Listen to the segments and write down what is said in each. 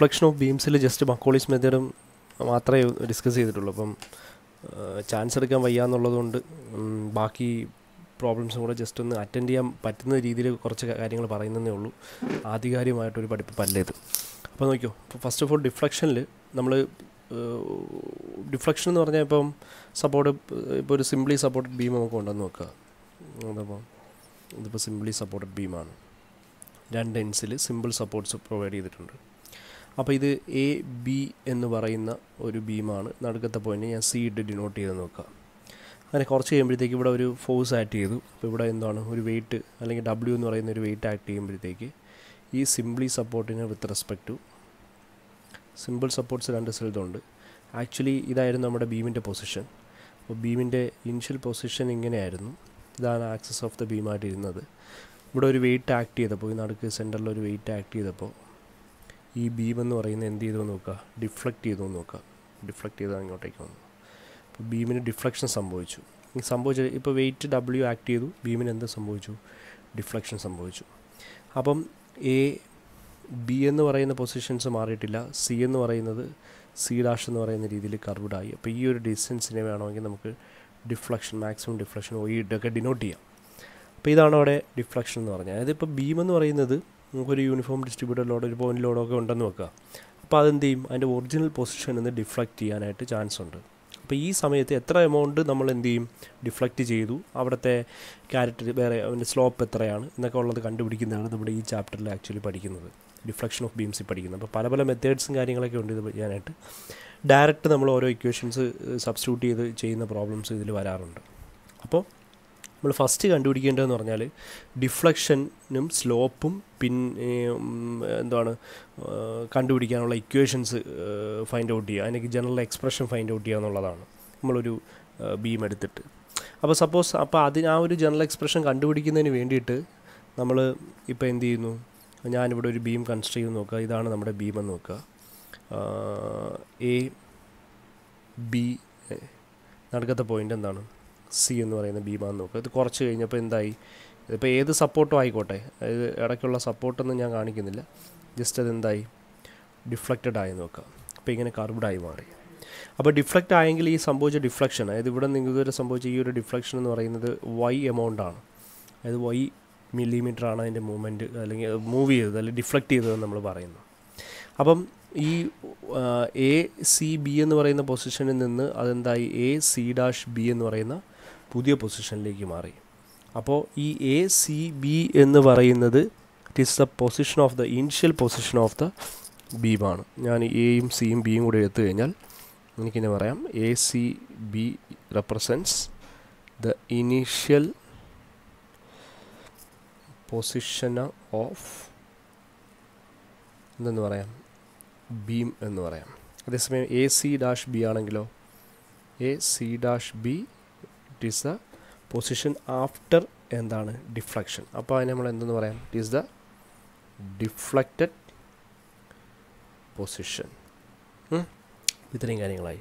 Deflection of ബീംസിൽ just Macaulay's മെത്തേഡും മാത്രമേ ഡിസ്കസ് ചെയ്തിട്ടുള്ളൂ. അപ്പം ചാൻസ് എടുക്കാൻ വയ്യ എന്നുള്ളതുകൊണ്ട് ബാക്കി പ്രോബ്ലംസും കൂടെ ജസ്റ്റ് ഒന്ന് അറ്റൻഡ് ചെയ്യാൻ പറ്റുന്ന രീതിയിൽ കുറച്ച് കാര്യങ്ങൾ പറയുന്നതേ ഉള്ളൂ. ആധികാരികമായിട്ടൊരു പഠിപ്പ് ഇത് അപ്പോൾ നോക്കിയോ ഫസ്റ്റ് ഓഫ് ഓൾ ഡിഫ്ലക്ഷനിൽ നമ്മൾ ഡിഫ്ലക്ഷൻ എന്ന് പറഞ്ഞാൽ ഇപ്പം സപ്പോർട്ട് ഇപ്പോൾ ഒരു സിംപ്ലി സപ്പോർട്ടഡ് ബീം നമുക്ക് കൊണ്ടുവന്ന് നോക്കുക അതപ്പോൾ ഇതിപ്പോൾ സിംപ്ലി സപ്പോർട്ടഡ് ബീമാണ് രണ്ട് എൻസിൽ സിമ്പിൾ സപ്പോർട്ട്സ് പ്രൊവൈഡ് ചെയ്തിട്ടുണ്ട്. അപ്പോൾ ഇത് എ ബി എന്ന് പറയുന്ന ഒരു ബീമാണ്. നടുക്കത്തെ പോയിന്റ് ഞാൻ സി ഇട്ട് ഡിനോട്ട് ചെയ്ത് നോക്കുക അങ്ങനെ കുറച്ച് കഴിയുമ്പോഴത്തേക്ക് ഇവിടെ ഒരു ഫോഴ്സ് ആക്ട് ചെയ്തു. അപ്പോൾ ഇവിടെ എന്താണ്? ഒരു വെയിറ്റ് അല്ലെങ്കിൽ ഡബ്ല്യു എന്ന് പറയുന്ന ഒരു വെയിറ്റ് ആക്ട് ചെയ്യുമ്പോഴത്തേക്ക് ഈ സിംപ്ലി സപ്പോർട്ടിന് with respect to simple supports രണ്ട് സ്ഥലത്തുണ്ട്. ആക്ച്വലി ഇതായിരുന്നു നമ്മുടെ ബീമിന്റെ പൊസിഷൻ അപ്പോൾ ബീമിന്റെ ഇനിഷ്യൽ പൊസിഷൻ ഇങ്ങനെയായിരുന്നു. ഇതാണ് ആക്സസ് ഓഫ് ദ ബീമായിട്ട് ഇരുന്നത്. ഇവിടെ ഒരു വെയിറ്റ് ആക്ട് ചെയ്തപ്പോൾ ഈ നടുക്ക് സെന്ററിൽ ഒരു വെയിറ്റ് ആക്ട് ചെയ്തപ്പോൾ ഈ ബീം എന്ന് പറയുന്നത് എന്ത് ചെയ്തു നോക്കുക. ഡിഫ്ലക്റ്റ് ചെയ്തു നോക്കുക. ഡിഫ്ലക്റ്റ് ചെയ്ത് അങ്ങോട്ടേക്ക് വന്നു. അപ്പോൾ ബീമിന് ഡിഫ്ലക്ഷൻ സംഭവിച്ചു. ഈ സംഭവിച്ച ഇപ്പോൾ വെയിറ്റ് ഡബ്ല്യു ആക്ട് ചെയ്തു. ബീമിന് എന്ത് സംഭവിച്ചു? ഡിഫ്ലക്ഷൻ സംഭവിച്ചു. അപ്പം എ ബി എന്ന് പറയുന്ന പൊസിഷൻസ് മാറിയിട്ടില്ല. സി എന്ന് പറയുന്നത് സി ഡാഷ് എന്ന് പറയുന്ന രീതിയിൽ കർവ്ഡായി അപ്പോൾ ഈ ഒരു ഡിസ്റ്റൻസിനെ വേണമെങ്കിൽ നമുക്ക് ഡിഫ്ലക്ഷൻ മാക്സിമം ഡിഫ്ലക്ഷൻ ഒ ഇട്ടൊക്കെ ഡിനോട്ട് ചെയ്യാം. അപ്പോൾ ഇതാണ് അവിടെ ഡിഫ്ലക്ഷൻ എന്ന് പറഞ്ഞാൽ അതായത് ഇപ്പോൾ ബീം എന്ന് പറയുന്നത് നമുക്കൊരു യൂണിഫോം ഡിസ്ട്രിബ്യൂട്ടർ ലോഡ് ഒരു പോയിന്റ് ഒക്കെ ഉണ്ടെന്ന് വെക്കുക. അപ്പോൾ അതെന്ത് ചെയ്യും? അതിന്റെ ഒറിജിനൽ പൊസിഷനിൽ നിന്ന് ഡിഫ്ലക്റ്റ് ചെയ്യാനായിട്ട് ചാൻസ് ഉണ്ട്. അപ്പോൾ ഈ സമയത്ത് എത്ര എമൗണ്ട് നമ്മൾ എന്ത് ചെയ്യും? ഡിഫ്ലക്റ്റ് ചെയ്തു. അവിടുത്തെ ക്യാരക്ടർ വേറെ അതിന്റെ സ്ലോപ്പ് എത്രയാണ്? എന്നൊക്കെ ഉള്ളത് കണ്ടുപിടിക്കുന്നതാണ് നമ്മുടെ ഈ ചാപ്റ്ററിൽ ആക്ച്വലി പഠിക്കുന്നത്. ഡിഫ്ലക്ഷൻ ഓഫ് ബീംസിൽ പഠിക്കുന്നത്. അപ്പോൾ പല പല മെത്തേഡ്സും കാര്യങ്ങളൊക്കെ ഉണ്ട് ഇത് ചെയ്യാനായിട്ട്. ഡയറക്റ്റ് നമ്മൾ ഓരോ ഇക്വേഷൻസ് സബ്സ്റ്റിറ്റ്യൂട്ട് ചെയ്ത് ചെയ്യുന്ന പ്രോബ്ലംസ് ഇതിൽ വരാറുണ്ട്. അപ്പോൾ നമ്മൾ ഫസ്റ്റ് കണ്ടുപിടിക്കേണ്ടതെന്ന് പറഞ്ഞാൽ ഡിഫ്ലക്ഷനും സ്ലോപ്പും പിൻ എന്താണ് കണ്ടുപിടിക്കാനുള്ള ഇക്വേഷൻസ് ഫൈൻഡ് ഔട്ട് ചെയ്യുക. അതിനൊക്കെ ജനറൽ എക്സ്പ്രഷൻ ഫൈൻഡ് ഔട്ട് ചെയ്യുക എന്നുള്ളതാണ്. നമ്മളൊരു ബീം എടുത്തിട്ട്. അപ്പോൾ സപ്പോസ് അപ്പോൾ അതിന് ആ ഒരു ജനറൽ എക്സ്പ്രഷൻ കണ്ടുപിടിക്കുന്നതിന് വേണ്ടിയിട്ട് നമ്മൾ ഇപ്പോൾ എന്ത് ചെയ്യുന്നു? ഞാനിവിടെ ഒരു ബീം കൺസ്ട്രക്ട് ചെയ്ത് നോക്കുക. ഇതാണ് നമ്മുടെ ബീം എന്ന് നോക്കുക. എ ബി നടുക്കത്തെ പോയിന്റ് എന്താണ്? സി എന്ന് പറയുന്ന ഭീമാന്ന് നോക്കുക. ഇത് കുറച്ച് കഴിഞ്ഞപ്പോൾ എന്തായി? ഇതിപ്പോൾ ഏത് സപ്പോർട്ടും ആയിക്കോട്ടെ. അതായത് ഇടയ്ക്കുള്ള സപ്പോർട്ടൊന്നും ഞാൻ കാണിക്കുന്നില്ല. ജസ്റ്റ് അതെന്തായി ഡിഫ്ലക്റ്റഡ് ആയി നോക്കുക. അപ്പോൾ ഇങ്ങനെ കർവ്ഡായി മാറി. അപ്പോൾ ഡിഫ്ലക്റ്റ് ആയെങ്കിൽ ഈ സംഭവിച്ച ഡിഫ്ലക്ഷൻ അതായത് ഇവിടെ നിങ്ങൾക്ക് ഇതുവരെ സംഭവിച്ച ഈ ഒരു ഡിഫ്ലക്ഷൻ എന്ന് പറയുന്നത് വൈ എമൗണ്ട് ആണ്. അതായത് വൈ മില്ലിമീറ്റർ ആണ് അതിന്റെ മൂവ്മെന്റ് അല്ലെങ്കിൽ മൂവ് ചെയ്തത് അല്ലെങ്കിൽ ഡിഫ്ലക്റ്റ് ചെയ്തതെന്ന് നമ്മൾ പറയുന്നു. അപ്പം ഈ എ സി ബി എന്ന് പറയുന്ന പൊസിഷനിൽ നിന്ന് അതെന്തായി? എ സി ഡാഷ് ബി എന്ന് പറയുന്ന പുതിയ പൊസിഷനിലേക്ക് മാറി. അപ്പോൾ ഈ എ സി ബി എന്ന് പറയുന്നത് it is the position of the initial position of the ബീമാണ് ഞാൻ എയും സിയും ബിയും കൂടെ എടുത്തു കഴിഞ്ഞാൽ എനിക്കിങ്ങനെ പറയാം. A C B represents the initial position of എന്തെന്ന് പറയാം? ബീം എന്ന് പറയാം. അതേസമയം എ സി ഡാഷ് ബി ആണെങ്കിലോ? A C dash B it is the position after എന്താണ്? ഡിഫ്ലക്ഷൻ അപ്പോൾ അതിന് നമ്മൾ എന്തെന്ന് പറയാം? It is the deflected position ഇത്രയും കാര്യങ്ങളായി.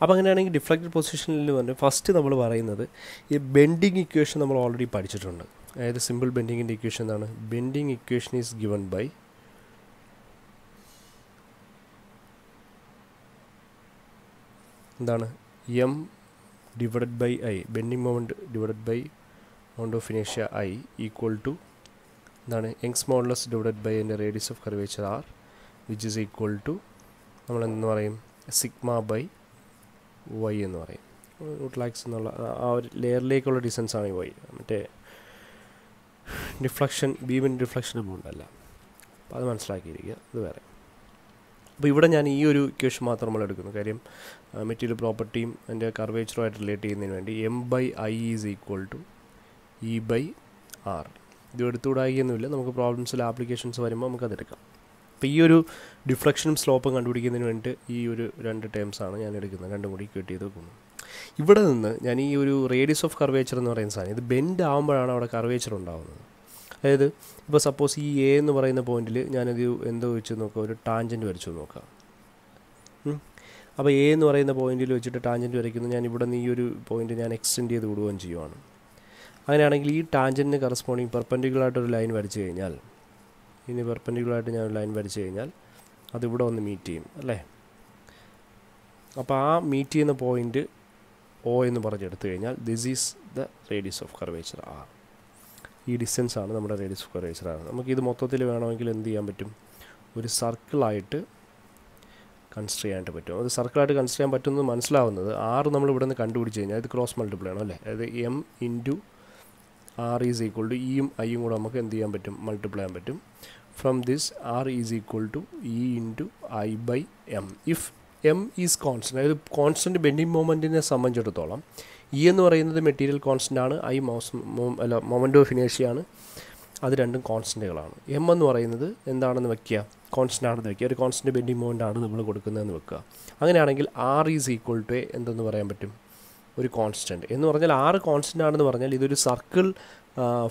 അപ്പോൾ അങ്ങനെയാണെങ്കിൽ ഡിഫ്ലക്റ്റഡ് പൊസിഷനിൽ വന്ന് ഫസ്റ്റ് നമ്മൾ പറയുന്നത് ഈ ബെൻഡിങ് ഇക്വേഷൻ നമ്മൾ ഓൾറെഡി പഠിച്ചിട്ടുണ്ട്. അതായത് സിമ്പിൾ ബെൻഡിങ്ങിന്റെ ഇക്വേഷൻ എന്താണ്? Bending equation is given by എന്താണ്? M divided by I bending moment divided by moment of ഇനേഷ്യ I equal to എന്താണ് യങ്സ് മോഡലസ് ഡിവൈഡഡ് ബൈ എന്റെ radius of curvature R which is equal to നമ്മൾ എന്ന് പറയും sigma by Y എന്ന് പറയും. Root lakhs എന്നുള്ള ആ ഒരു ലെയറിലേക്കുള്ള ഡിസ്റ്റൻസ് ആണ് ഈ വൈ മറ്റേ ഡിഫ്ലക്ഷൻ ബീമിന്റെ ഡിഫ്ലക്ഷൻ എമൗണ്ട് അല്ല. അപ്പോൾ അത് മനസ്സിലാക്കിയിരിക്കുക. അത് വേറെ. അപ്പോൾ ഇവിടെ ഞാൻ ഈ ഒരു ഇക്വേഷൻ മാത്രം നമ്മൾ എടുക്കുന്നു. കാര്യം മെറ്റീരിയൽ പ്രോപ്പർട്ടിയും അതിന്റെ കർവേച്ചറുമായിട്ട് റിലേറ്റ് ചെയ്യുന്നതിന് വേണ്ടി M by I is equal to E by R ഇത് എടുത്തുകൂടായിയൊന്നുമില്ല നമുക്ക് പ്രോബ്ലംസിൽ ആപ്ലിക്കേഷൻസ് വരുമ്പോൾ നമുക്ക് അതെടുക്കാം അപ്പോൾ ഈ ഒരു ഡിഫ്ലക്ഷനും സ്ലോപ്പും കണ്ടുപിടിക്കുന്നതിന് വേണ്ടിയിട്ട് ഈ ഒരു രണ്ട് ടേംസാണ് ഞാൻ എടുക്കുന്നത്. രണ്ടും കൂടി ക്യൂട്ട് ചെയ്ത് വെക്കുന്നു. ഇവിടെ നിന്ന് ഞാൻ ഈ ഒരു റേഡിയസ് ഓഫ് കർവേച്ചർ എന്ന് പറയുന്ന സാധനം ഇത് ബെൻഡ് ആകുമ്പോഴാണ് അവിടെ കർവേച്ചർ ഉണ്ടാകുന്നത് അതായത് ഇപ്പോൾ സപ്പോസ് ഈ എ എന്ന് പറയുന്ന പോയിന്റിൽ ഞാനത് എന്തോ വെച്ച് നോക്കുക ഒരു ടാഞ്ചന്റ് വരച്ചു നോക്കാം. അപ്പോൾ എ എന്ന് പറയുന്ന പോയിന്റിൽ വെച്ചിട്ട് ടാഞ്ചന്റ് വരയ്ക്കുന്നു. ഞാൻ ഇവിടെ നിന്ന് ഈ ഒരു പോയിന്റ് ഞാൻ എക്സ്റ്റെൻഡ് ചെയ്ത് വിടുകയും ചെയ്യുവാണ്. അങ്ങനെയാണെങ്കിൽ ഈ ടാഞ്ചന്റിന് കറസ്പോണ്ടിങ് പെർപ്പൻഡിക്കുലറായിട്ടൊരു ലൈൻ വരച്ചു കഴിഞ്ഞാൽ ഇനി പെർപ്പൻഡിക്കുലറായിട്ട് ഞാൻ ഒരു ലൈൻ വരച്ചു കഴിഞ്ഞാൽ അതിവിടെ ഒന്ന് മീറ്റ് ചെയ്യും അല്ലേ? അപ്പോൾ ആ മീറ്റ് ചെയ്യുന്ന പോയിന്റ് ഒ എന്ന് പറഞ്ഞെടുത്തു കഴിഞ്ഞാൽ this is the radius of curvature R ഈ ഡിസ്റ്റൻസ് ആണ് നമ്മുടെ റേഡിയസ് ഓഫ് ആണ്. നമുക്ക് നമുക്കിത് മൊത്തത്തിൽ വേണമെങ്കിൽ എന്ത് ചെയ്യാൻ പറ്റും? ഒരു സർക്കിളായിട്ട് കൺസിഡർ ചെയ്യാനായിട്ട് പറ്റും. അത് സർക്കിളായിട്ട് കൺസിഡർ ചെയ്യാൻ പറ്റുന്നത് മനസ്സിലാവുന്നത് ആറ് നമ്മൾ ഇവിടെ നിന്ന് കണ്ടുപിടിച്ച് കഴിഞ്ഞാൽ ഇത് ക്രോസ് മൾട്ടിപ്ലൈ ആണ് അല്ലേ? അതായത് M into R is equal to ഇയും ഐയും കൂടെ നമുക്ക് എന്ത് ചെയ്യാൻ പറ്റും? മൾട്ടിപ്ലൈ ചെയ്യാൻ പറ്റും. From this R is equal to E into I by M if M is constant അതായത് കോൺസ്റ്റന്റ് ബെൻഡിങ് മൂവ്മെന്റിനെ സംബന്ധിച്ചിടത്തോളം ഇ എന്ന് പറയുന്നത് മെറ്റീരിയൽ കോൺസ്റ്റന്റ് ആണ്. ഐ മോസ് അല്ല മൊമെന്റ് ഓഫ് ഇനേഷ്യയാണ് അത് രണ്ടും കോൺസ്റ്റന്റുകളാണ് എം എന്ന് പറയുന്നത് എന്താണെന്ന് വെക്കുക? കോൺസ്റ്റന്റ് ആണെന്ന് വെക്കുക. ഒരു കോൺസ്റ്റന്റ് ബെൻഡിങ് മൂവ്മെന്റ് ആണ് നമ്മൾ കൊടുക്കുന്നതെന്ന് വെക്കുക. അങ്ങനെയാണെങ്കിൽ ആർ ഈസ് ഈക്വൽ ടു എന്തെന്ന് പറയാൻ പറ്റും? ഒരു കോൺസ്റ്റന്റ് എന്ന് പറഞ്ഞാൽ ആറ് കോൺസ്റ്റന്റ് ആണെന്ന് പറഞ്ഞാൽ ഇതൊരു സർക്കിൾ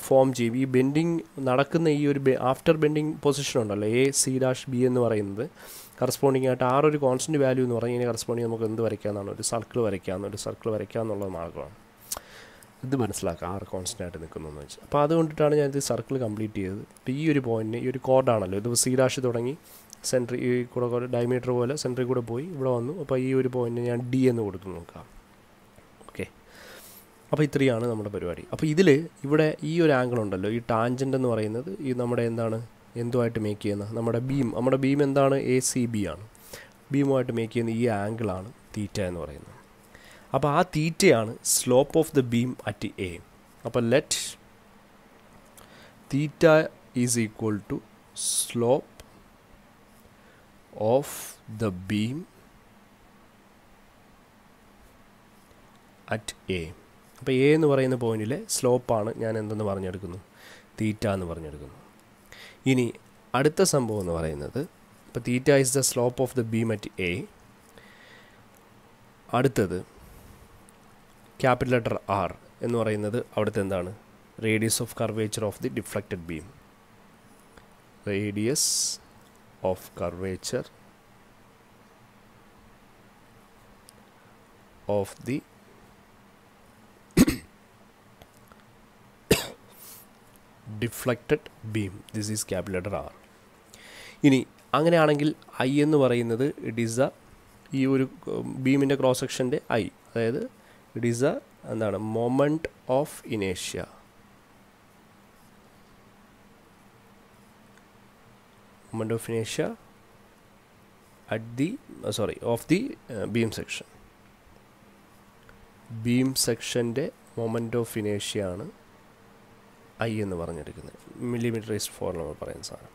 ഫോം ചെയ്യും. ഈ ബെൻഡിങ് നടക്കുന്ന ഈ ഒരു ആഫ്റ്റർ ബെൻഡിങ് പൊസിഷൻ ഉണ്ടല്ലോ എ സി ഡാഷ് ബി എന്ന് പറയുന്നത്. കറസ്പോണ്ടിങ് ആയിട്ട് ആറ് ഒരു കോൺസ്റ്റന്റ് വാല്യൂ എന്ന് പറഞ്ഞാൽ ഇതിനെ കറസ്പോണ്ടിങ് നമുക്ക് എന്ത് വരയ്ക്കാമെന്നാണ് ഒരു സർക്കിൾ വരയ്ക്കാമെന്ന് ഒരു സർക്കിൾ വരയ്ക്കാമെന്നുള്ള മാർഗമാണ് ഇത് മനസ്സിലാക്കാം ആറ് കോൺസ്റ്റന്റ് ആയിട്ട് നിൽക്കുന്നതെന്ന് വെച്ചാൽ അപ്പോൾ അതുകൊണ്ടിട്ടാണ് ഞാൻ ഇത് സർക്കിൾ കംപ്ലീറ്റ് ചെയ്തത്. ഇപ്പോൾ ഈ ഒരു പോയിന്റ് ഈ ഒരു കോർഡാണല്ലോ ഇത് സി ഡാഷ് തുടങ്ങി സെൻട്രി ഈ കൂടെ ഡയമീറ്റർ പോലെ സെൻട്രി കൂടെ പോയി ഇവിടെ വന്നു. അപ്പോൾ ഈ ഒരു പോയിന്റ് ഞാൻ ഡി എന്ന് കൊടുത്തു നോക്കാം. അപ്പോൾ ഇത്രയാണ് നമ്മുടെ പരിപാടി. അപ്പോൾ ഇതിൽ ഇവിടെ ഈ ഒരു ആംഗിൾ ഉണ്ടല്ലോ ഈ ടാഞ്ചന്റ് എന്ന് പറയുന്നത് ഈ നമ്മുടെ എന്താണ് എന്തുമായിട്ട് മേക്ക് ചെയ്യുന്ന നമ്മുടെ ബീം നമ്മുടെ ബീം എന്താണ്? എ സി ബി ആണ്. ബീമുമായിട്ട് മേക്ക് ചെയ്യുന്ന ഈ ആംഗിളാണ് തീറ്റ എന്ന് പറയുന്നത്. അപ്പോൾ ആ തീറ്റയാണ് slope of the beam at A അപ്പോൾ let theta is equal to slope of the beam at A അപ്പോൾ എ എന്ന് പറയുന്ന പോയിന്റിലെ സ്ലോപ്പാണ് ഞാൻ എന്തെന്ന് പറഞ്ഞെടുക്കുന്നു? തീറ്റ എന്ന് പറഞ്ഞെടുക്കുന്നു. ഇനി അടുത്ത സംഭവം എന്ന് പറയുന്നത് ഇപ്പോൾ theta is the slope of the beam at A അടുത്തത് ക്യാപിറ്റൽ ലെറ്റർ ആർ എന്ന് പറയുന്നത് അവിടുത്തെ എന്താണ്? Radius of curvature of the deflected beam radius of curvature of the deflected beam this is capital letter R ഇനി അങ്ങനെയാണെങ്കിൽ I എന്ന് പറയുന്നത് it is A ഈ ഒരു ബീമിന്റെ ക്രോസ് സെക്ഷന്റെ ഐ അതായത് ഇറ്റ് ഈസ് എ എന്താണ് മൊമെന്റ് ഓഫ് ഇനേഷ്യ മൊമെന്റ് ഓഫ് ഇനേഷ്യ at the sorry of the beam section beam സെക്ഷന്റെ മൊമെന്റ് ഓഫ് ഇനേഷ്യ ആണ് ഐ എന്ന് പറഞ്ഞെടുക്കുന്നത് മില്ലിമീറ്റർ ഈസ് ഫോർ നമ്മൾ പറയുന്ന സാധനം.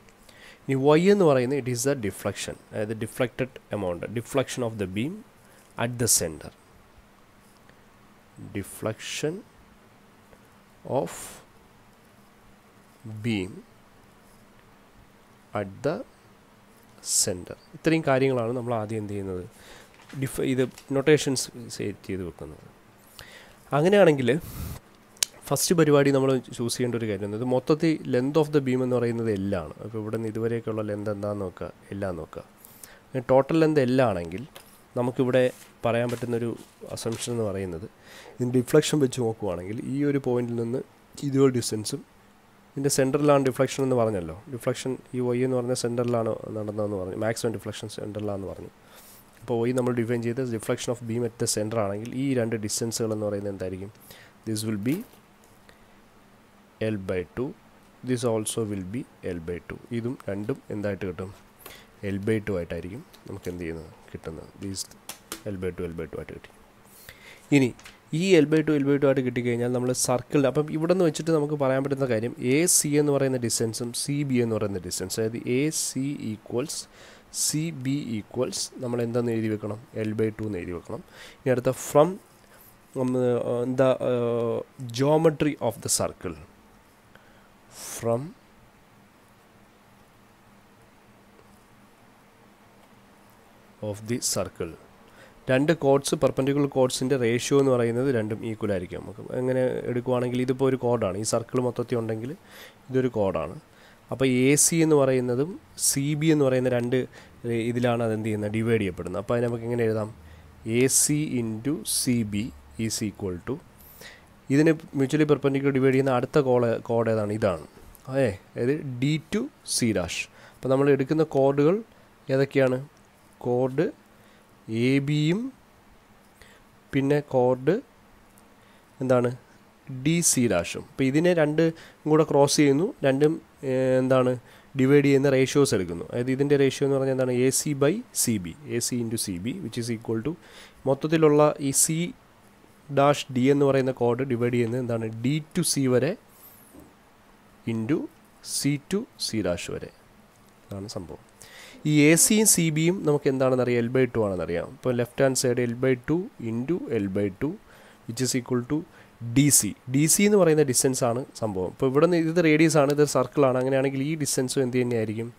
ഇനി വൈ എന്ന് പറയുന്നത് ഇറ്റ് ഈസ് ദ ഡിഫ്ലക്ഷൻ അതായത് deflected amount deflection of the beam at the centre deflection of beam at the centre ഇത്രയും കാര്യങ്ങളാണ് നമ്മൾ ആദ്യം എന്ത് ചെയ്യുന്നത്? ഡിഫ് ഇത് നൊട്ടേഷൻസ് സെറ്റ് ചെയ്ത് വെക്കുന്നത്. അങ്ങനെയാണെങ്കിൽ ഫസ്റ്റ് പരിപാടി നമ്മൾ ചൂസ് ചെയ്യേണ്ട ഒരു കാര്യം മൊത്തത്തിൽ ലെന്ത് ഓഫ് ദ ബീം എന്ന് പറയുന്നത് എല്ലാണ് അപ്പോൾ ഇവിടെ നിന്ന് ഇതുവരെയൊക്കെയുള്ള ലെന്ത് എന്താണെന്ന് നോക്കുക? എല്ലാം നോക്കുക. ടോട്ടൽ ലെന്ത് എല്ലാണെങ്കിൽ നമുക്കിവിടെ പറയാൻ പറ്റുന്നൊരു അസംഷൻ എന്ന് പറയുന്നത് ഇതിന്റെ ഡിഫ്ലക്ഷൻ വെച്ച് നോക്കുവാണെങ്കിൽ ഈ ഒരു പോയിന്റിൽ നിന്ന് ഇതുപോലെ ഡിസ്റ്റൻസും ഇതിന്റെ സെന്ററിലാണ് ഡിഫ്ലക്ഷൻ എന്ന് പറഞ്ഞല്ലോ. ഡിഫ്ലക്ഷൻ ഈ വൈ എന്ന് പറഞ്ഞ സെന്ററിലാണ് നടന്നതെന്ന് പറഞ്ഞു. മാക്സിമം ഡിഫ്ലക്ഷൻ സെന്ററിലാണെന്ന് പറഞ്ഞു. അപ്പോൾ വൈ നമ്മൾ ഡിഫൈൻ ചെയ്ത് deflection of beam at the centre ആണെങ്കിൽ ഈ രണ്ട് ഡിസ്റ്റൻസുകൾ എന്ന് പറയുന്നത് എന്തായിരിക്കും? This will be L by two this also will be L by two ഇതും രണ്ടും എന്തായിട്ട് കിട്ടും? എൽ ബൈ ടു ആയിട്ടായിരിക്കും നമുക്ക് എന്ത് ചെയ്യുന്നത്? കിട്ടുന്നത്. These L by two L by two ആയിട്ട് കിട്ടി. ഇനി ഈ L by two L by two ആയിട്ട് കിട്ടിക്കഴിഞ്ഞാൽ നമ്മൾ സർക്കിൾ അപ്പം ഇവിടെ നിന്ന് വെച്ചിട്ട് നമുക്ക് പറയാൻ പറ്റുന്ന കാര്യം എ സി എന്ന് പറയുന്ന ഡിസ്റ്റൻസും സി ബി എന്ന് പറയുന്ന ഡിസ്റ്റൻസ് അതായത് A C equals C B equals നമ്മൾ എന്താണെന്ന് എഴുതി വെക്കണം? എൽ ബൈ ടു എന്ന് എഴുതി വെക്കണം. ഇനി അടുത്ത ഫ്രം എന്താ geometry of the circle from of the circle രണ്ട് കോഡ്സ് പെർപ്പൻഡിക്കുലർ കോഡ്സിന്റെ റേഷ്യോ എന്ന് പറയുന്നത് രണ്ടും ഈക്വൽ ആയിരിക്കും. നമുക്ക് എങ്ങനെ എടുക്കുവാണെങ്കിൽ ഇതിപ്പോൾ ഒരു കോഡാണ് ഈ സർക്കിൾ മൊത്തത്തിൽ ഉണ്ടെങ്കിൽ ഇതൊരു കോഡാണ് അപ്പോൾ എ സി എന്ന് പറയുന്നതും സി ബി എന്ന് പറയുന്ന രണ്ട് ഇതിലാണ് അത് എന്ത് ചെയ്യുന്നത്? ഡിവൈഡ് ചെയ്യപ്പെടുന്നത്. അപ്പോൾ നമുക്ക് എങ്ങനെ എഴുതാം? A C into C B is equal to ഇതിന് മ്യൂച്വലി പെർപ്പൻഡിക്കുലർ ഡിവൈഡ് ചെയ്യുന്ന അടുത്ത കോള കോഡ് ഏതാണ്? ഇതാണ്. അതെ അതായത് ഡി ടു സി ഡാഷ് അപ്പോൾ നമ്മൾ എടുക്കുന്ന കോഡുകൾ ഏതൊക്കെയാണ്? കോഡ് എ ബിയും പിന്നെ കോഡ് എന്താണ്? ഡി സി ഡാഷും അപ്പോൾ ഇതിനെ രണ്ട് കൂടെ ക്രോസ് ചെയ്യുന്നു. രണ്ടും എന്താണ്? ഡിവൈഡ് ചെയ്യുന്ന റേഷ്യോസ് എടുക്കുന്നു. അതായത് ഇതിന്റെ റേഷ്യോ എന്ന് പറഞ്ഞാൽ എന്താണ്? A C by C B A C into C B which is equal to മൊത്തത്തിലുള്ള ഈ സി ഡാഷ് ഡി എന്ന് പറയുന്ന കോഡ് ഡിവൈഡ് ചെയ്യുന്നത് എന്താണ്? ഡി ടു സി വരെ into C to C dash വരെ. അതാണ് സംഭവം. ഈ എ സിയും സി ബിയും നമുക്ക് എന്താണെന്ന് അറിയാം? എൽ ബൈ ടു ആണെന്നറിയാം ഇപ്പോൾ left hand side L by two into L by two which is equal to D C D C എന്ന് പറയുന്ന ഡിസ്റ്റൻസ് ആണ് സംഭവം. ഇപ്പോൾ ഇവിടെ നിന്ന് ഇത് റേഡിയസ് ആണ് ഇത് സർക്കിളാണ് അങ്ങനെയാണെങ്കിൽ ഈ ഡിസ്റ്റൻസും എന്ത് തന്നെയായിരിക്കും?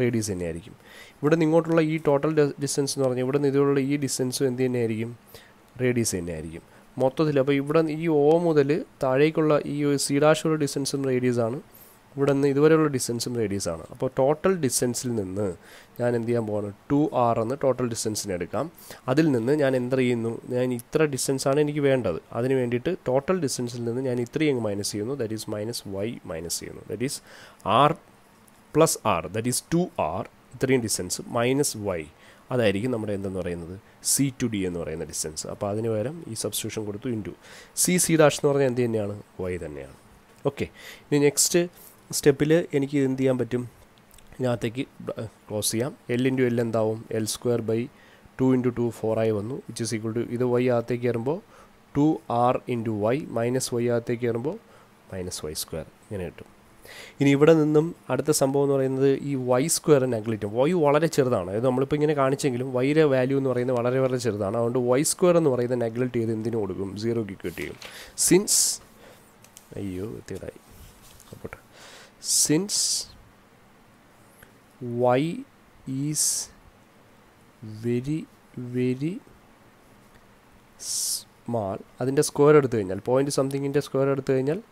റേഡിയസ് തന്നെയായിരിക്കും. ഇവിടെ നിന്ന് ഇങ്ങോട്ടുള്ള ഈ ടോട്ടൽ ഡിസ്റ്റൻസ് എന്ന് പറഞ്ഞാൽ ഇവിടെ നിന്ന് ഇതിലുള്ള ഈ ഡിസ്റ്റൻസും എന്ത് തന്നെയായിരിക്കും? റേഡിയസ് തന്നെയായിരിക്കും. മൊത്തത്തിൽ അപ്പോൾ ഇവിടെ ഈ ഓ മുതൽ താഴേക്കുള്ള ഈ സി ഡാഷുള്ള ഡിസ്റ്റൻസും റേഡിയസ് ആണ്. ഇവിടെ നിന്ന് ഇതുവരെയുള്ള ഡിസ്റ്റൻസും റേഡിയസ് ആണ്. അപ്പോൾ ടോട്ടൽ ഡിസ്റ്റൻസിൽ നിന്ന് ഞാൻ എന്ത് ചെയ്യാൻ പോവാണ്? ടു ആർ എന്ന് ടോട്ടൽ ഡിസ്റ്റൻസിന് എടുക്കാം. അതിൽ നിന്ന് ഞാൻ എന്ത് ചെയ്യുന്നു? ഞാൻ ഇത്ര ഡിസ്റ്റൻസാണ് എനിക്ക് വേണ്ടത്. അതിന് വേണ്ടിയിട്ട് ടോട്ടൽ ഡിസ്റ്റൻസിൽ നിന്ന് ഞാൻ ഇത്രയും മൈനസ് ചെയ്യുന്നു. That is minus Y minus ചെയ്യുന്നു. That is R plus R that is two R ഇത്രയും ഡിസ്റ്റൻസ് മൈനസ് വൈ അതായിരിക്കും നമ്മുടെ എന്തെന്ന് പറയുന്നത് സി ടു ഡി എന്ന് പറയുന്ന ഡിസ്റ്റൻസ്. അപ്പോൾ അതിന് പകരം ഈ സബ്സ്റ്റിറ്റ്യൂഷൻ കൊടുത്തു ഇന്റു സി സി ഡാഷ് എന്ന് പറഞ്ഞാൽ എന്ത് തന്നെയാണ്? വൈ തന്നെയാണ്. ഓക്കെ. ഇനി നെക്സ്റ്റ് സ്റ്റെപ്പിൽ എനിക്ക് എന്ത് ചെയ്യാൻ പറ്റും? ഇതിനകത്തേക്ക് ക്ലോസ് ചെയ്യാം. എൽ ഇന്റു എൽ എന്താവും? L square by two into two ഫോറായി വന്നു. വിച്ച് ഇസ് ഈക്വൾ ടു ഇത് വൈ അകത്തേക്ക് കയറുമ്പോൾ two R into Y minus Y അകത്തേക്ക് കയറുമ്പോൾ മൈനസ് വൈ സ്ക്വയർ. ഇങ്ങനെ കിട്ടും. ഇനി ഇവിടെ നിന്നും അടുത്ത സംഭവം എന്ന് പറയുന്നത് ഈ വൈ സ്ക്വയർ നെഗ്ലിറ്റും വൈ വളരെ ചെറുതാണ്. അതായത് നമ്മളിപ്പോൾ ഇങ്ങനെ കാണിച്ചെങ്കിലും വൈയുടെ വാല്യൂ എന്ന് പറയുന്നത് വളരെ വളരെ ചെറുതാണ്. അതുകൊണ്ട് വൈ സ്ക്വയർ എന്ന് പറയുന്നത് നെഗ്ലക്റ്റ് ചെയ്ത് എന്തിനു കൊടുക്കും? സീറോക്ക് കിട്ട് ചെയ്യും. സിൻസ് അയ്യോ എത്തിയതായി since Y is very very small അതിന്റെ സ്ക്വയർ എടുത്തു കഴിഞ്ഞാൽ പോയിന്റ് സംതിങ്ങിന്റെ സ്ക്വയർ എടുത്തു കഴിഞ്ഞാൽ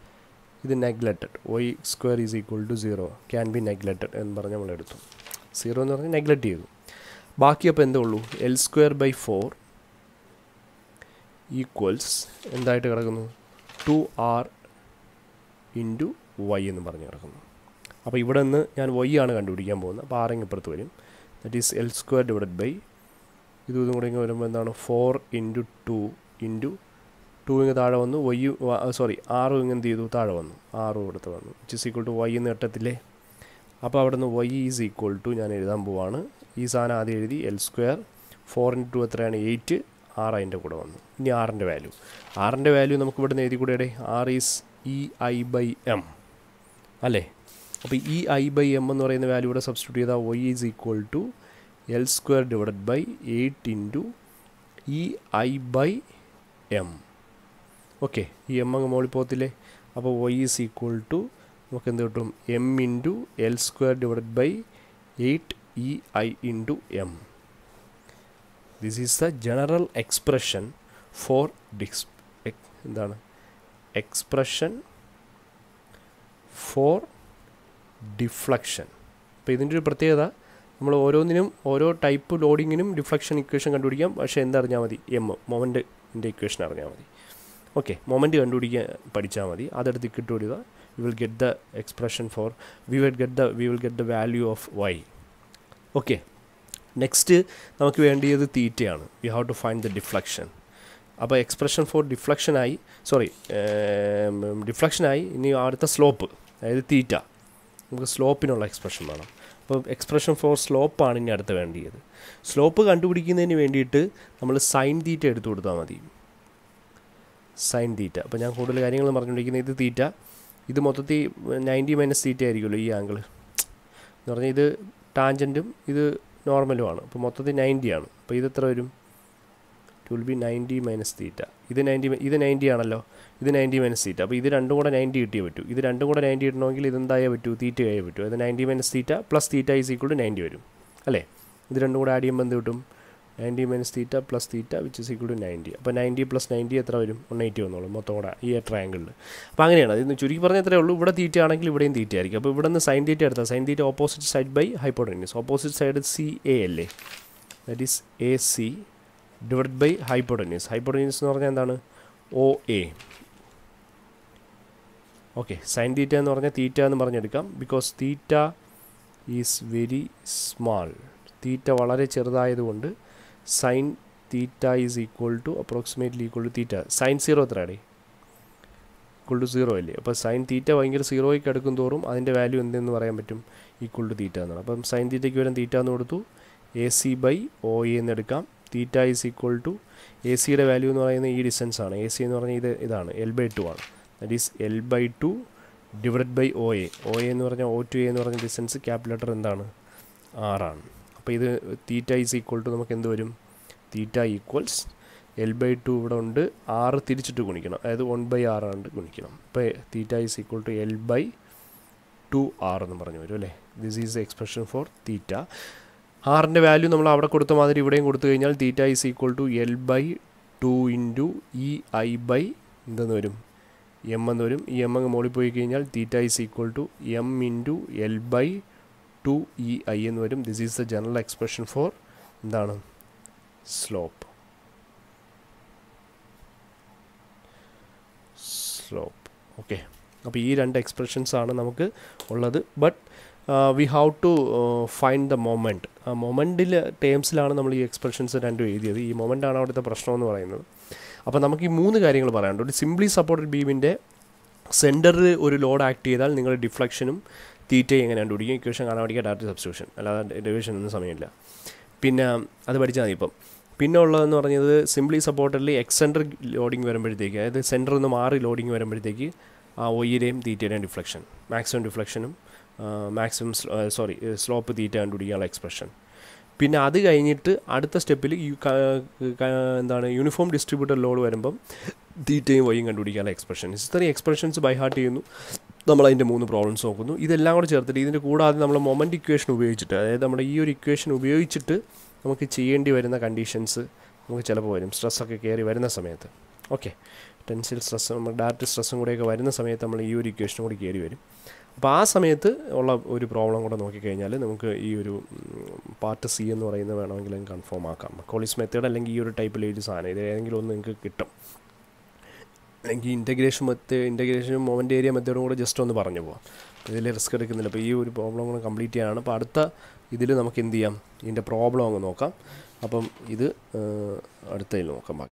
ഇത് neglected Y square is equal to zero can be neglected എന്ന് പറഞ്ഞ് നമ്മൾ എടുത്തു. സീറോ എന്ന് പറഞ്ഞാൽ നെഗ്ലക്റ്റ് ചെയ്തു. ബാക്കി അപ്പോൾ എന്തേ ഉള്ളൂ? L square by four equals എന്തായിട്ട് കിടക്കുന്നു? ടു ആർ ഇന്റു വൈ എന്ന് പറഞ്ഞ് കിടക്കുന്നു. അപ്പോൾ ഇവിടെ നിന്ന് ഞാൻ വൈ ആണ് കണ്ടുപിടിക്കാൻ പോകുന്നത്. അപ്പോൾ ആറെങ്കിൽ ഇപ്പുറത്ത് വരും. That is L square divided by ഇതും കൂടെ ഇങ്ങനെ വരുമ്പോൾ എന്താണ്? Four into two into two wing താഴെ വന്നു വൈ സോറി ആറും വിങ് എന്ത് ചെയ്തു? താഴെ വന്നു. ആറും എടുത്ത് വന്നു it is equal to Y എന്ന് എട്ടത്തില്ലേ? അപ്പോൾ അവിടെ നിന്ന് വൈ ഈസ് ഈക്വൾ ടു ഞാൻ എഴുതാൻ പോവാണ് ഈ സാധനം ആദ്യം എഴുതി എൽ സ്ക്വയർ ഫോർ ഇന്റു എത്രയാണ്? എയ്റ്റ് ആറ് അതിന്റെ കൂടെ വന്നു. ഇനി ആറിന്റെ വാല്യൂ ആറിന്റെ വാല്യൂ നമുക്ക് ഇവിടെ നിന്ന് എഴുതി കൂടെ R is E I by M അല്ലേ? അപ്പോൾ ഇ ഐ ബൈ എം എന്ന് പറയുന്ന വാല്യൂ ഇവിടെ സബ്സ്റ്റിറ്റ്യൂട്ട് ചെയ്താൽ Y is equal to L square divided by eight into E I by M okay ഈ എം അങ്ങ് മുകളിൽ പോകത്തില്ലേ? അപ്പോൾ വൈ ഈസ് ഈക്വൽ ടു നമുക്ക് എന്ത് കിട്ടും? M into L square divide by eight E I into M this is the general expression for ഡിക്സ് എന്താണ്? Expression four deflection അപ്പോൾ ഇതിന്റെ ഒരു പ്രത്യേകത നമ്മൾ ഓരോന്നിനും ഓരോ ടൈപ്പ് ലോഡിങ്ങിനും ഡിഫ്ലക്ഷൻ ഇക്വേഷൻ കണ്ടുപിടിക്കാം. പക്ഷേ എന്തറിഞ്ഞാൽ മതി? എം മൊമെന്റിന്റെ ഇക്വേഷൻ അറിഞ്ഞാൽ മതി. ഓക്കെ മൊമെന്റ് കണ്ടുപിടിക്കാൻ പഠിച്ചാൽ മതി. അതെടുത്ത് കിട്ടുപിടിക്കുക we will get the expression for we will get the we will get the value of Y okay next നമുക്ക് വേണ്ടിയത് തീറ്റയാണ്. We have to find the deflection അപ്പോൾ എക്സ്പ്രഷൻ ഫോർ ഡിഫ്ലക്ഷനായി സോറി ഡിഫ്ലക്ഷനായി ഇനി അടുത്ത സ്ലോപ്പ് അതായത് തീറ്റ. നമുക്ക് സ്ലോപ്പിനുള്ള എക്സ്പ്രഷൻ വേണം. അപ്പോൾ എക്സ്പ്രഷൻ ഫോർ സ്ലോപ്പാണ് ഇനി അടുത്ത് വേണ്ടിയത്. സ്ലോപ്പ് കണ്ടുപിടിക്കുന്നതിന് വേണ്ടിയിട്ട് നമ്മൾ സൈൻ തീറ്റ എടുത്തു കൊടുത്താൽ മതി. സൈൻ തീറ്റ അപ്പോൾ ഞാൻ കൂടുതൽ കാര്യങ്ങൾ പറഞ്ഞുകൊണ്ടിരിക്കുന്നത് ഇത് തീറ്റ ഇത് മൊത്തത്തിൽ നയന്റി മൈനസ് തീറ്റ ആയിരിക്കുമല്ലോ ഈ ആംഗിൾ എന്ന് പറഞ്ഞാൽ ഇത് ടാഞ്ചന്റും ഇത് നോർമലുമാണ് അപ്പോൾ മൊത്തത്തിൽ നയന്റി ആണ്. അപ്പോൾ ഇത് എത്ര വരും? It will be ninety minus theta ഇത് നയന്റി ഇത് നയന്റി ആണല്ലോ. ഇത് നയന്റി മൈനസ് തീറ്റ അപ്പോൾ ഇത് രണ്ടും കൂടെ നയന്റി കിട്ടിയേ പറ്റൂ. ഇത് രണ്ടും കൂടെ നയന്റി കിട്ടണമെങ്കിൽ ഇതെന്തായേ പറ്റൂ? തീറ്റ ആയേ പറ്റൂ. അത് ninety minus theta plus theta is equal to ninety വരും. അല്ലേ? ഇത് രണ്ടും കൂടെ ആഡ് ചെയ്യുമ്പോൾ എന്ത് കിട്ടും? Ninety minus theta plus theta which is equal to ninety അപ്പോൾ നയന്റി പ്ലസ് നയന്റി എത്ര വരും? വൺ എയ്റ്റി വന്നോളും മൊത്തോടെ ഈ ട്രയാങ്കിളിൽ അപ്പോൾ അങ്ങനെയാണ്. അതിന് ചുരുക്കി പറഞ്ഞാൽ എത്രയേ ഉള്ളൂ. ഇവിടെ തീറ്റ ആണെങ്കിൽ ഇവിടെയും തീറ്റ ആയിരിക്കും. അപ്പോൾ ഇവിടെ നിന്ന് സൈൻ തീറ്റ എടുത്താൽ sine theta opposite side by hypotenuse opposite side C A അല്ലേ? That is A C divide by hypotenuse hypotenuse എന്ന് പറഞ്ഞാൽ എന്താണ്? O A okay sine theta എന്ന് പറഞ്ഞാൽ തീറ്റ എന്ന് പറഞ്ഞെടുക്കാം. Because theta is very small theta വളരെ ചെറുതായതുകൊണ്ട് sine theta is equal to approximately equal to theta sine zero എത്രയാടേ? Equal to zero അല്ലേ? അപ്പോൾ sine theta ഭയങ്കര സീറോയ്ക്ക് അടുക്കും തോറും അതിന്റെ വാല്യൂ എന്തെന്ന് പറയാൻ പറ്റും? ഈക്വൾ ടു തീറ്റ എന്നാണ്. അപ്പം സൈൻ തീറ്റയ്ക്ക് വരും തീറ്റ എന്ന് കൊടുത്തു. A C by O A എന്ന് എടുക്കാം. Theta is equal to A സിയുടെ വാല്യൂ എന്ന് പറയുന്നത് ഈ ഡിസ്റ്റൻസ് ആണ്. എ സി എന്ന് പറഞ്ഞാൽ ഇത് ഇതാണ്. എൽ ബൈ ടു ആണ്. That is L by two divide by O A O A എന്ന് പറഞ്ഞാൽ ഒ ടു എ എന്ന് പറഞ്ഞ ഡിസ്റ്റൻസ് ക്യാപിറ്റൽ എന്താണ്? ആറാണ് അപ്പോൾ ഇത് തീറ്റ ഈസ് ഈക്വൽ ടു നമുക്ക് എന്ത് വരും? Theta equals L by two ഇവിടെ ഉണ്ട്. ആറ് തിരിച്ചിട്ട് ഗുണിക്കണം. അതായത് വൺ ബൈ ആറാണ്ട് ഗുണിക്കണം. അപ്പോൾ theta is equal to L by two R എന്ന് പറഞ്ഞു വരും അല്ലേ? This is expression for theta. ആറിന്റെ വാല്യൂ നമ്മൾ അവിടെ കൊടുത്ത മാതിരി ഇവിടെയും കൊടുത്തു കഴിഞ്ഞാൽ theta is equal to L by two into E I by എന്തെന്ന് വരും? എം എന്ന് വരും. ഈ എം അങ്ങ് മോളിൽ പോയി കഴിഞ്ഞാൽ theta is equal to M into L by two E I എന്ന് വരും. This is the general expression for എന്താണ്? സ്ലോപ്പ് സ്ലോപ്പ് ഓക്കെ അപ്പോൾ ഈ രണ്ട് എക്സ്പ്രഷൻസ് ആണ് നമുക്ക് ഉള്ളത്. But we have to find the moment ആ മൊമെന്റിൽ ടേംസിലാണ് നമ്മൾ ഈ എക്സ്പ്രഷൻസ് രണ്ടും എഴുതിയത്. ഈ മൊമെന്റാണ് അവിടുത്തെ പ്രശ്നമെന്ന് പറയുന്നത്. അപ്പോൾ നമുക്ക് ഈ മൂന്ന് കാര്യങ്ങൾ പറയാനുണ്ട്. ഒരു സിംപ്ലി സപ്പോർട്ടഡ് ബീമിന്റെ സെന്ററിൽ ഒരു ലോഡ് ആക്ട് ചെയ്താൽ നിങ്ങളുടെ ഡിഫ്ലക്ഷനും തീറ്റയും എങ്ങനെ കണ്ടുപിടിക്കും? ഇക്വേഷൻ കാണാൻ പഠിക്കുക ഡയറക്റ്റ് സബ്സ്റ്റിറ്റ്യൂഷൻ അല്ലാതെ ഡെവിഷൻ ഒന്നും സമയമില്ല. പിന്നെ അത് പഠിച്ചാൽ മതി ഇപ്പം. പിന്നെ ഉള്ളതെന്ന് പറഞ്ഞത് സിംപ്ലി സപ്പോർട്ടഡ്ലി എക്സെൻട്രിക് ലോഡിങ് വരുമ്പോഴത്തേക്ക് അതായത് സെന്ററിൽ നിന്ന് മാറി ലോഡിങ് വരുമ്പോഴത്തേക്ക് ആ ഒയിയുടെയും തീറ്റയുടെയും ഡിഫ്ലക്ഷൻ മാക്സിമം ഡിഫ്ലക്ഷനും മാക്സിമം സോറി സ്ലോപ്പ് തീറ്റ കണ്ടുപിടിക്കാനുള്ള എക്സ്പ്രഷൻ പിന്നെ അത് കഴിഞ്ഞിട്ട് അടുത്ത സ്റ്റെപ്പിൽ എന്താണ് യൂണിഫോം ഡിസ്ട്രിബ്യൂട്ടർ ലോഡ് വരുമ്പം തീറ്റയും വൈയും കണ്ടുപിടിക്കാനുള്ള എക്സ്പ്രഷൻ ഇത്രയും എക്സ്പ്രഷൻസ് ബൈ ഹാർട്ട് ചെയ്യുന്നു. നമ്മൾ അതിന്റെ മൂന്ന് പ്രോബ്ലംസ് നോക്കുന്നു. ഇതെല്ലാം കൂടെ ചേർത്തിട്ട് ഇതിന്റെ കൂടാതെ നമ്മൾ മൊമെന്റ് ഇക്വേഷൻ ഉപയോഗിച്ചിട്ട് അതായത് നമ്മുടെ ഈ ഒരു ഇക്വേഷൻ ഉപയോഗിച്ചിട്ട് നമുക്ക് ചെയ്യേണ്ടി വരുന്ന കണ്ടീഷൻസ് നമുക്ക് ചിലപ്പോൾ വരും. സ്ട്രെസ്സൊക്കെ കയറി വരുന്ന സമയത്ത്. ഓക്കെ ടെൻസിൽ സ്ട്രെസ്സും ഡയറക്റ്റ് സ്ട്രെസ്സും കൂടെയൊക്കെ വരുന്ന സമയത്ത് നമ്മൾ ഈ ഒരു ഇക്വേഷനും കൂടി കയറി വരും. അപ്പോൾ ആ സമയത്ത് ഉള്ള ഒരു പ്രോബ്ലം കൂടെ നോക്കിക്കഴിഞ്ഞാൽ നമുക്ക് ഈ ഒരു പാർട്ട് സി എന്ന് പറയുന്നത് വേണമെങ്കിൽ കൺഫേം ആക്കാം. കോളിസ് മെത്തേഡ് അല്ലെങ്കിൽ ഈ ഒരു ടൈപ്പിലെ ഒരു സാധനം ഇത് ഏതെങ്കിലും ഒന്ന് നിങ്ങൾക്ക് കിട്ടും. അല്ലെങ്കിൽ integration method integration moment area മെത്തേഡും കൂടെ ജസ്റ്റ് ഒന്ന് പറഞ്ഞു പോവാം. ഇതിൽ റിസ്ക് എടുക്കുന്നില്ല. അപ്പോൾ ഈ ഒരു പ്രോബ്ലം കൂടെ കംപ്ലീറ്റ് ചെയ്യാനാണ് അപ്പോൾ അടുത്ത ഇതിൽ നമുക്ക് എന്ത് ചെയ്യാം? ഇതിന്റെ പ്രോബ്ലം അങ്ങ് നോക്കാം. അപ്പം ഇത് അടുത്തതിൽ നോക്കാം.